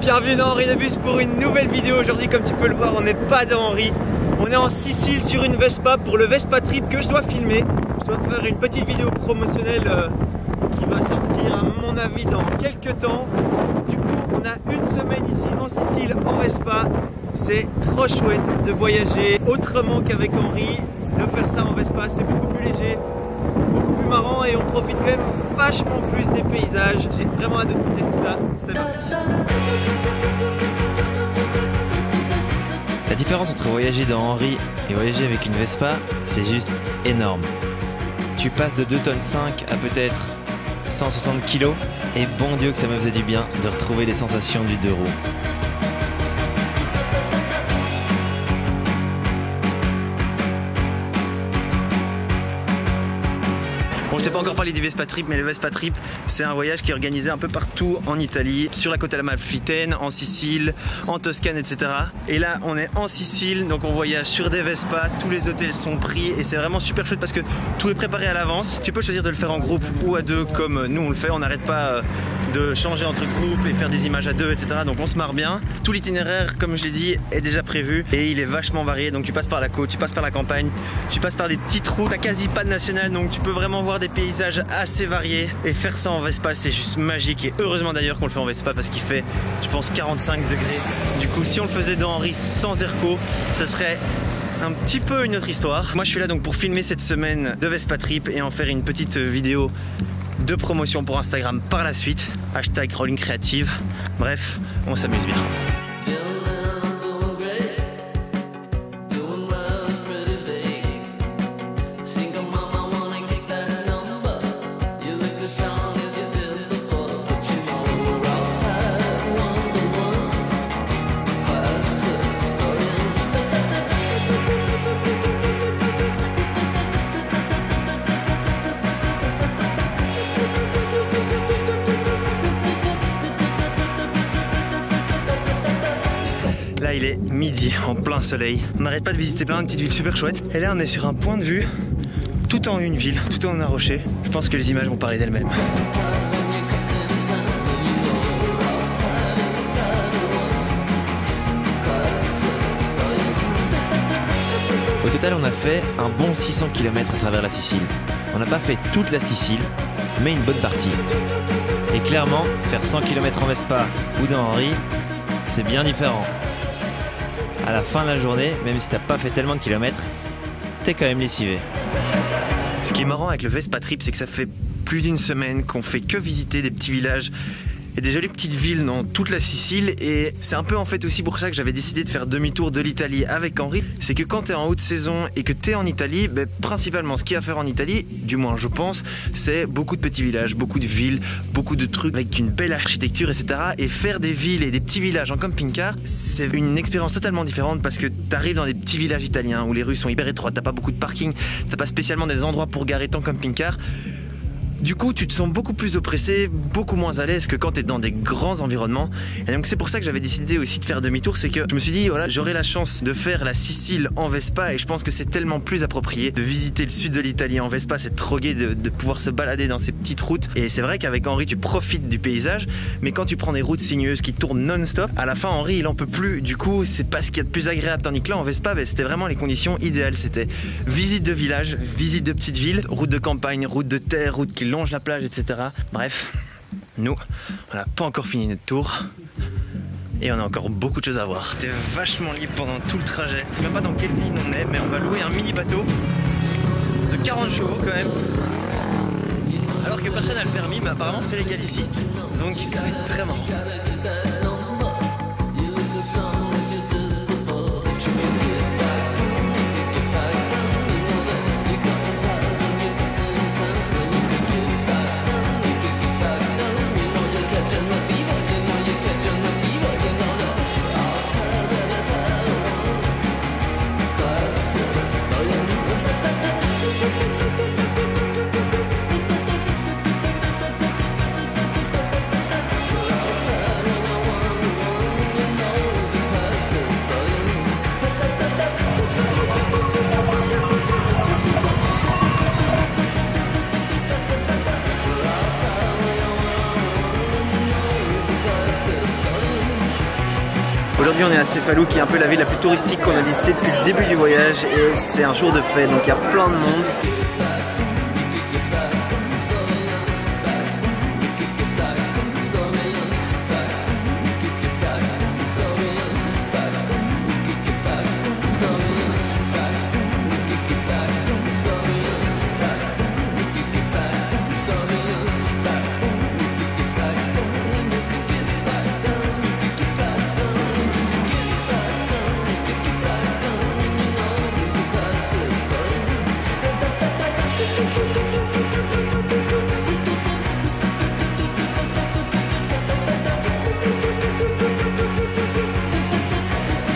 Bienvenue dans Henri de Bus pour une nouvelle vidéo. Aujourd'hui, comme tu peux le voir, on n'est pas dans Henri. On est en Sicile sur une Vespa pour le Vespa Trip que je dois filmer. Je dois faire une petite vidéo promotionnelle euh, qui va sortir, à mon avis, dans quelques temps. Du coup, on a une semaine ici en Sicile en Vespa. C'est trop chouette de voyager autrement qu'avec Henri. De faire ça en Vespa, c'est beaucoup plus léger, beaucoup plus marrant et on profite quand même vachement plus des paysages. J'ai vraiment hâte de goûter tout ça. C'est parti. La différence entre voyager dans Henri et voyager avec une Vespa, c'est juste énorme. Tu passes de 2 tonnes 5 à peut-être 160 kg et bon Dieu que ça me faisait du bien de retrouver les sensations du deux roues. Je t'ai pas encore parlé du Vespa Trip, mais le Vespa Trip, c'est un voyage qui est organisé un peu partout en Italie, sur la côte amalfitaine, en Sicile, en Toscane, etc. Et là, on est en Sicile, donc on voyage sur des Vespa, tous les hôtels sont pris et c'est vraiment super chouette parce que tout est préparé à l'avance. Tu peux choisir de le faire en groupe ou à deux, comme nous on le fait. On n'arrête pas euh, de changer entre groupes et faire des images à deux, etc. Donc on se marre bien. Tout l'itinéraire, comme je l'ai dit, est déjà prévu et il est vachement varié. Donc tu passes par la côte, tu passes par la campagne, tu passes par des petites routes. T'as quasi pas de national, donc tu peux vraiment voir des paysages assez variés. Et faire ça en Vespa, c'est juste magique. Et heureusement d'ailleurs qu'on le fait en Vespa parce qu'il fait, je pense, 45 degrés. Du coup, si on le faisait dans Henri sans airco, ça serait un petit peu une autre histoire. Moi je suis là donc pour filmer cette semaine de Vespa Trip et en faire une petite vidéo de promotion pour Instagram par la suite. Hashtag Rolling Creative. Bref, on s'amuse bien. Midi en plein soleil. On n'arrête pas de visiter plein de petites villes super chouettes. Et là on est sur un point de vue tout en une ville, tout en un rocher. Je pense que les images vont parler d'elles-mêmes. Au total, on a fait un bon 600 km à travers la Sicile. On n'a pas fait toute la Sicile, mais une bonne partie. Et clairement, faire 100 km en Vespa ou dans Henri, c'est bien différent. À la fin de la journée, même si t'as pas fait tellement de kilomètres, t'es quand même lessivé. Ce qui est marrant avec le Vespa Trip, c'est que ça fait plus d'une semaine qu'on fait que visiter des petits villages et des jolies petites villes dans toute la Sicile. Et c'est un peu en fait aussi pour ça que j'avais décidé de faire demi-tour de l'Italie avec Henri. C'est que quand tu es en haute saison et que tu es en Italie ben, principalement ce qu'il y a à faire en Italie du moins je pense c'est beaucoup de petits villages beaucoup de villes beaucoup de trucs avec une belle architecture etc et faire des villes et des petits villages en camping-car c'est une expérience totalement différente parce que tu arrives dans des petits villages italiens où les rues sont hyper étroites t'as pas beaucoup de parking t'as pas spécialement des endroits pour garer ton camping-car du coup, tu te sens beaucoup plus oppressé, beaucoup moins à l'aise que quand tu es dans des grands environnements. Et donc, c'est pour ça que j'avais décidé aussi de faire demi-tour. C'est que je me suis dit, voilà, j'aurai la chance de faire la Sicile en Vespa et je pense que c'est tellement plus approprié de visiter le sud de l'Italie en Vespa. C'est trop gai de, pouvoir se balader dans ces petites routes. Et c'est vrai qu'avec Henri, tu profites du paysage. Mais quand tu prends des routes sinueuses qui tournent non-stop, à la fin, Henri, il en peut plus. Du coup, c'est pas ce qu'il y a de plus agréable. Tandis que là, en Vespa, ben, c'était vraiment les conditions idéales. C'était visite de village, visite de petites villes, route de campagne, route de terre, route qui longe la plage, etc. Bref, nous, on n'a pas encore fini notre tour. Et on a encore beaucoup de choses à voir. T'es vachement libre pendant tout le trajet. Je sais même pas dans quelle ville on est, mais on va louer un mini bateau de 40 chevaux quand même. Alors que personne n'a le permis, mais apparemment c'est légal ici. Donc ça va être très marrant. Aujourd'hui, on est à Cefalou, qui est un peu la ville la plus touristique qu'on a visitée depuis le début du voyage. Et c'est un jour de fête, donc il y a plein de monde.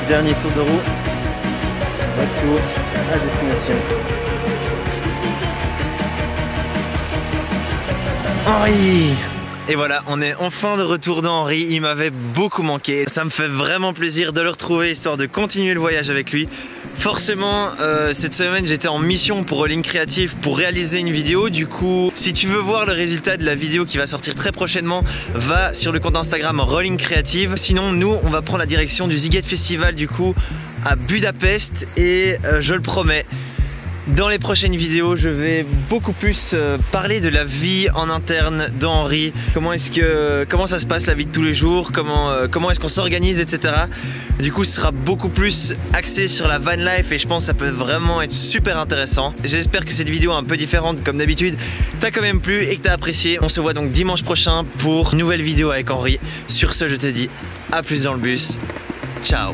Dernier tour de roue. Retour à destination. Henri et voilà, on est enfin de retour dans Henri. Il m'avait beaucoup manqué. Ça me fait vraiment plaisir de le retrouver histoire de continuer le voyage avec lui. Forcément, euh, cette semaine j'étais en mission pour Rolling Creative pour réaliser une vidéo. Du coup, si tu veux voir le résultat de la vidéo qui va sortir très prochainement, va sur le compte Instagram Rolling Creative. Sinon, nous, on va prendre la direction du Ziget Festival du coup à Budapest et euh, je le promets. Dans les prochaines vidéos, je vais beaucoup plus euh, parler de la vie en interne d'Henri. Comment est-ce que comment ça se passe la vie de tous les jours, comment euh, comment est-ce qu'on s'organise, etc. Du coup, ce sera beaucoup plus axé sur la van life et je pense que ça peut vraiment être super intéressant. J'espère que cette vidéo un peu différente comme d'habitude t'a quand même plu et que t'as apprécié. On se voit donc dimanche prochain pour une nouvelle vidéo avec Henri. Sur ce, je te dis à plus dans le bus. Ciao